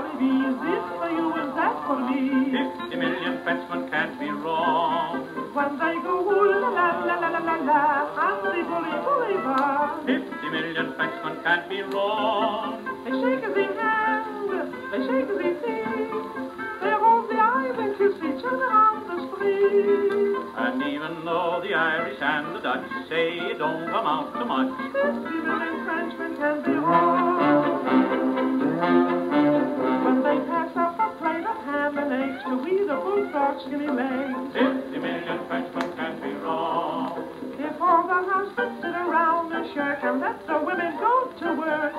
Barnaby, is this for you and that for me? Fifty million Frenchmen can't be wrong. When I go ooh la la la la la la la, hungry bully bully bar. Fifty million Frenchmen can't be wrong. They shake as they hand, they shake as they sing. They hold the eye and kiss each other on the street. And even though the Irish and the Dutch say it don't amount to much. Skinny legs. fifty million Frenchmen can't be wrong. If all the housemen sit around and shirk and let the women go to work.